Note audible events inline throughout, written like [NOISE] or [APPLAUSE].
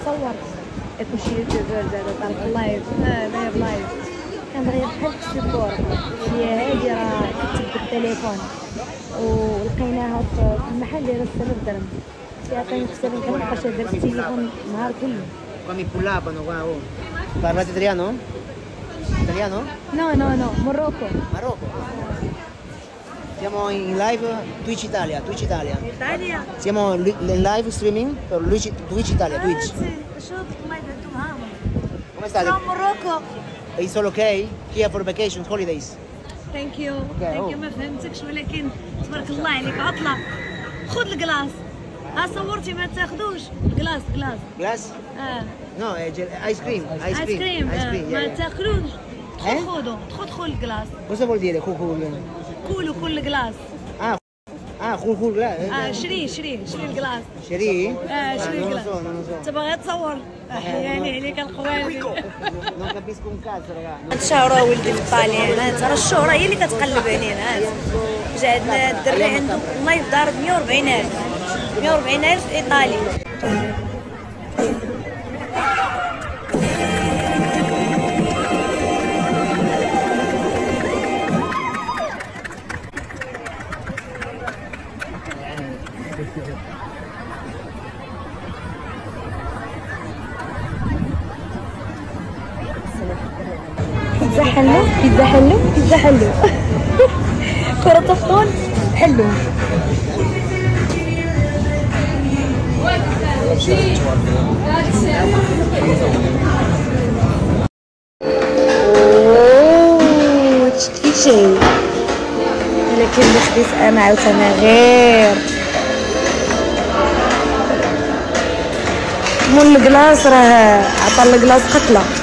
تصورت كل شي يوتيوبر زاد طارق لايف. آه لايف لايف كنبغي بحال السبور هي هادي راه كتكتب بالتليفون. ولقيناها في المحل دايره سبع درهم عطيني حساب كنبقاش درت التليفون النهار كله. mi pullavano, qua, oh. Parlate italiano? Italiano? نو نو نو. موروكو Marocco. Siamo in live Twitch Italia, Twitch Italia. ايطاليا Siamo in live streaming per Twitch, Italia, Twitch. Come state? موروكو It's all okay? Here for vacation, holidays. ثانك يو Okay, ثانك oh. يو ما فهمتكش ولكن تبارك الله عليك عطله خذ الكلاص ها صورتي ما تاخذوش الكلاص كلاص Glass? آه eh. Ice ايس. كريم Ice آه. cream, yeah, ما. تاكلوش إيه؟ خذ خذوا خذ خذ الكلاص Cosa vuol dire cucul? كولوا كل الكلاص Ah, ah, cucul, آه شري شري شري الكلاص Sherry? آه شري الكلاص. انت باغي تصور؟ يعني عليك الخوالي. raga. الشهرة ولدي في الطاليان ترى الشهرة هي اللي كتقلب علينا جا عندنا الدري عنده اللايف ضارب 140 ألف. 140 ألف إيطالي. بيتزا حلو؟ بيتزا حلو؟ بيتزا حلو. [LAUGHS] كرة الطول حلو. أوه، شتي شي لكن اللي أنا عاوتاني غير. مول الكلاص راه عطا الكلاص قتلة.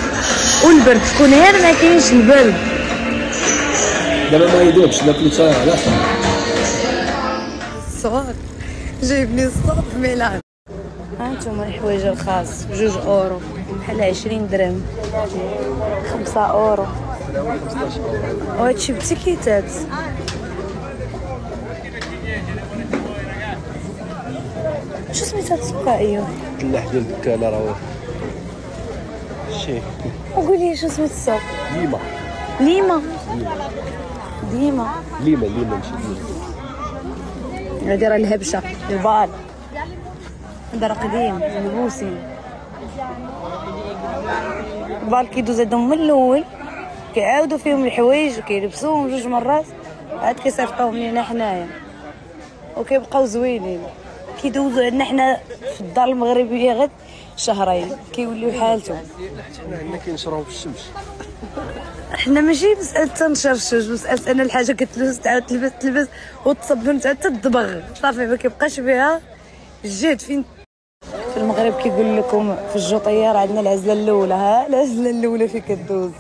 والبرد تكون غير ما كاينش البرد دابا ما يدوبش لا كليتها علاش الصغار جايبني الصوت ميلان هانتوما الحوايج الخاص بجوج اورو بحال عشرين درهم خمسة اورو وهادشي بتيكيتات شو سميت هاد السوق أيوه الفلاح ديال الكاله راه شي. وقول لي شو سميت السوق؟ ليما. ليما؟ ديما ليما. ليما ماشي ليما هادي راه الهبشة البال. هذا راه قديم البوسي. البال كيدوز عندهم من الأول كيعاودوا فيهم الحوايج وكيلبسوهم جوج مرات. عاد كيصيفطوهم لينا حنايا. وكيبقاو زوينين. كيدوزوا عندنا حنا في الدار المغربية غير شهرين كيوليو حالتهم حنا عندنا كينشراو في الشمس. حنا ماشي مسألة تنشرشج مسألة أن الحاجة كتلبس تعاود تلبس تلبس وتصبن تعاود تدبغ صافي ما كيبقاش فيها الجهد فين؟ في المغرب كيقول لكم في الجوطية راه عندنا العزلة الأولى ها؟ العزلة الأولى فين كدوز؟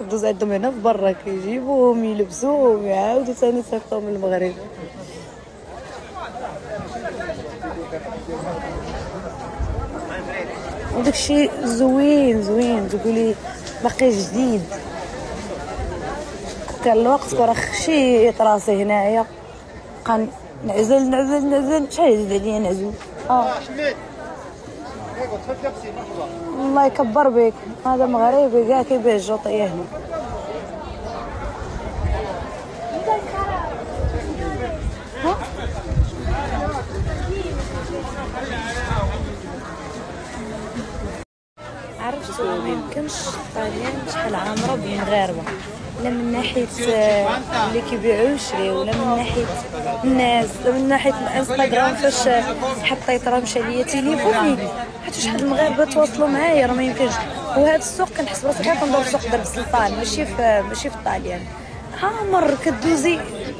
كدوز عندهم هنا في برا كيجيبوهم يلبسوهم يعاودوا ثاني يصيفطوهم للمغرب وداك الشيء زوين زوين. تقولي باقي جديد. كان الوقت كرا خشيت راسي هنايا. بقى نعزل نعزل نعزل. شحال يزيد عليا نعزل؟ آه. الله يكبر بك. هذا مغربي كاع كيبيع الجوطيه هنا. عرفتوا ما يمكنش الطاليان شحال عامره بالمغاربه لا من ناحية آه، اللي كيبيعوا ويشريو ولا من ناحية الناس لا من ناحية الانستغرام فاش حطيت راه مشى ليا تليفوني. حيت شحال المغاربه تواصلوا معايا راه ما يمكنش. وهذا السوق كنحس براسي غير كندور في سوق درب السلطان ماشي في ماشي في الطاليان عامر كدوزي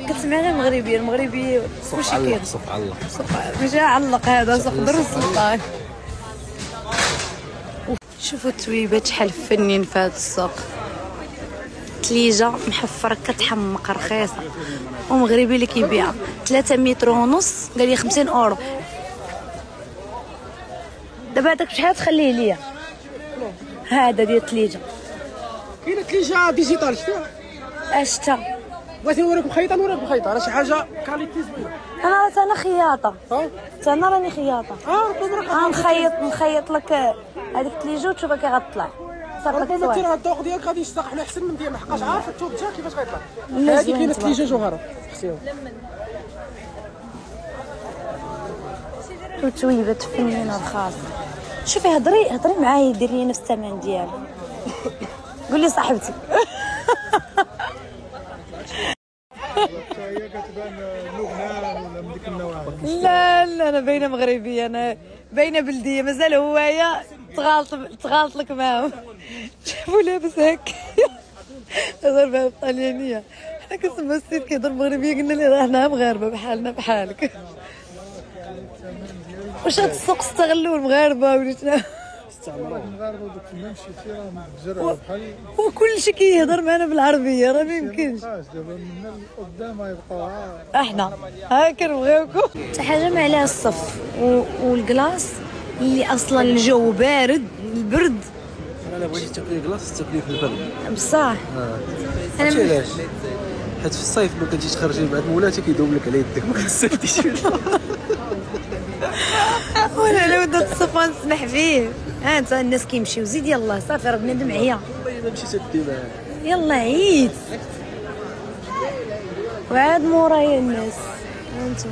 كتسمعي غير مغربيه المغربيه كلشي كاين صف علق سوق ماشي علق هذا سوق درب السلطان شوفوا التويبات شحال فنين في هذا السوق. تليجة محفرة كتحمق رخيصة. ومغربي اللي كيبيعها 3 متر ونص قال لي 50 أورو. دابا هذاك بشحال تخليه ليا؟ هذا ديال التليجة كاينة كليجه ديجيتال شفتيها؟ أشتا. بغيتي نوريك بخيطة نوريك بخيطة. راه شي حاجة كاليتي زوينة. أنا أنا خياطة. ها؟ أنا راني خياطة. آه آه نخيط نخيط لك هذيك تليجو تشوفها كي صافي ربما تيرا الذوق ديالك غادي يستقح من احسن من ديالنا حقاش عارف الثوب تاعك كيفاش غيطلع. لا، هذه كاينة تليجه جوهرة. خصيهم وتويبة فنانة الخاصة شوفي هضري هضري معايا ديري لي نفس الثمن ديالو. [LAUGHS] قولي صاحبتي. [LAUGHS] لا لا أنا باينة مغربية أنا باينة بلدية. مازال هواية. تغالط تغالط لك معاهم. شافوا لابس هكا. هضر بها بالطليانيه حنا كنسمى السيد كيهضر مغربيه قلنا له راه حنا مغاربة بحالنا بحالك. واش هاد السوق استغلوا المغاربة وليت المغاربه دوك الممشي فيها متجرع بحال وكل شيء كيهضر معنا بالعربية راه ما يمكنش. مابقاش دابا من القدام غيبقاو. إحنا. ها كنبغيوكم. شي حاجة ما عليها الصف. والكلاص اللي أصلا الجو بارد البرد. أنا بغيتي تاكلي كلاص تاكلي في البرد بصح. آه. أنا علاش؟ حيت في الصيف ملي كنتي تخرجي بعد مولاتي كيدوب لك على يدك ما كتستافديش [LAUGHS] وأنا على ود الصف نسمح فيه. ها انت الناس كيمشيو. زيد يلا صافي راه بنادم عيا. والله إلا مشيت تدي معاه يلا عيد. وعاد مورايا الناس. أنتم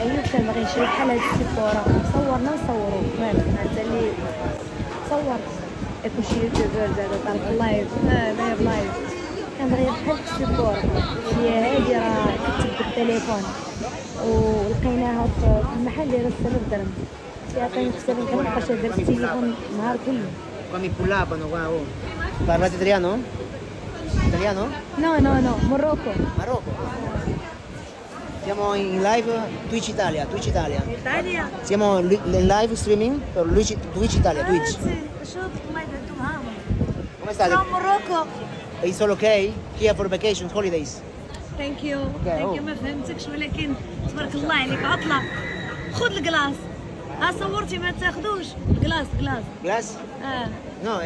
ايوب كان باغي يشري بحال هاد السيفورا صورنا نصورو مالك انت اللي صور. يكون شي يوتيوبر زاد طالع لايف آه داير لايف كان باغي بحال السيفورا هي هادي راه كتب بالتليفون. ولقيناها في المحل اللي راه 6000 درهم عطيني حسابين كنبقاش درت التليفون النهار كله. qua, oh. Parlate italiano? Italiano? نو نو نو. موروكو Marocco? Siamo in live Twitch Italia, Twitch Italia. ايطاليا Siamo in live streaming per Twitch, Italia, Twitch. هاهم Come state? موروكو It's all okay? Here for vacation, holidays. ثانك يو Okay, ثانك oh. يو ما فهمتكش ولكن تبارك الله عليك عطله خذ الكلاص ها صورتي ما تاخذوش الكلاص كلاص Glass? آه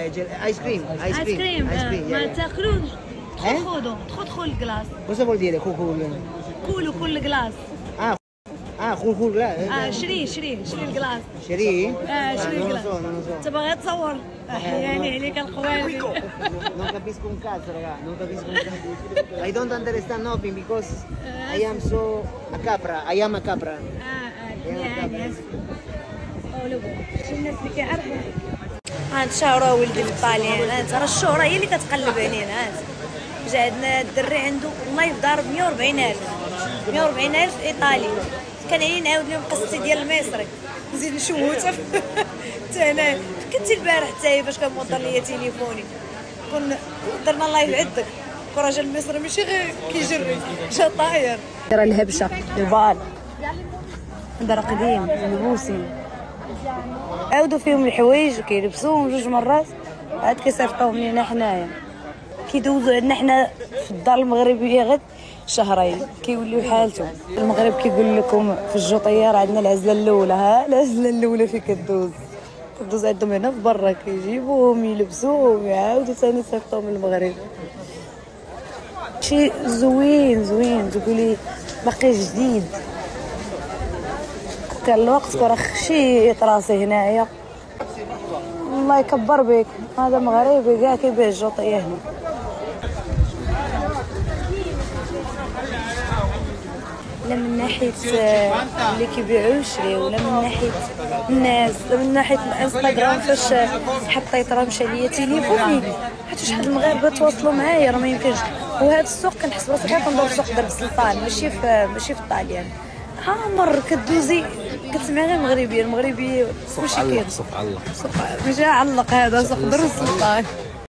eh, ice cream. Ice ايس cream. كريم آه. cream, ما. تاكلوش إيه؟ خذوا خذ خذ الكلاص Cosa vuol كولوا كل الكلاص Ah, ah, cool cool glass. آه شري شري شري الكلاص Sherry? آه شري lo الكلاص so, non lo so. انت باغي تصور احياني عليك الخوالي. Non capisco un cazzo, raga, non capisco un cazzo. I don't understand nothing because I am so a capra. I am a capra. آه آه يعني قولوا شي الناس اللي كيعرفوا؟ هاد شهرة ولدي في الطاليان هانت راه الشهرة هي اللي كتقلب علينا هانت جا عندنا الدري عنده اللايف ضارب 140 ألف. 140 ألف إيطالي. كان علي نعاود لهم قصتي ديال المصري نزيد نشوت. [LAUGHS] حتى أنا كنت البارح حتى هي فاش كان موطر ليا تليفوني. كنا درنا لايف عندك كراجل المصري ماشي غير كيجري جا طاير. راه الهبشة البال. راه قديم البوسي عاودوا فيهم الحوايج وكيلبسوهم جوج مرات. عاد كيصيفطوهم لينا حنايا. كيدوزوا عندنا حنا في الدار المغربية غير شهرين كيوليو حالتهم المغرب كيقول لكم في الجوطية عندنا العزلة الأولى ها؟ العزلة الأولى فين كدوز؟ كدوز عندهم هنا في برا كيجيبوهم يلبسوهم يعاودوا ثاني يصيفطوهم للمغرب شي زوين زوين تقولي باقي جديد. كان الوقت كره خشيت راسي هنايا. الله يكبر بك. هذا مغربي كاع كيبيع الجوطية هنا. لا من ناحية آه، اللي كيبيعوا يشريو ولا من ناحية الناس لا من ناحية الانستغرام فاش حطيت راه مشى ليا تليفوني حتى شحال المغاربة تواصلوا معايا؟ راه ما يمكنش. وهذا السوق كنحس راسي بحال كندور سوق درب سلطان ماشي في ماشي في الطاليان. عامر كدوزي. كتسمعي غير مغربيه المغربيه كلشي كاين سوق علق. سوق ماشي علق هذا سوق درب سلطان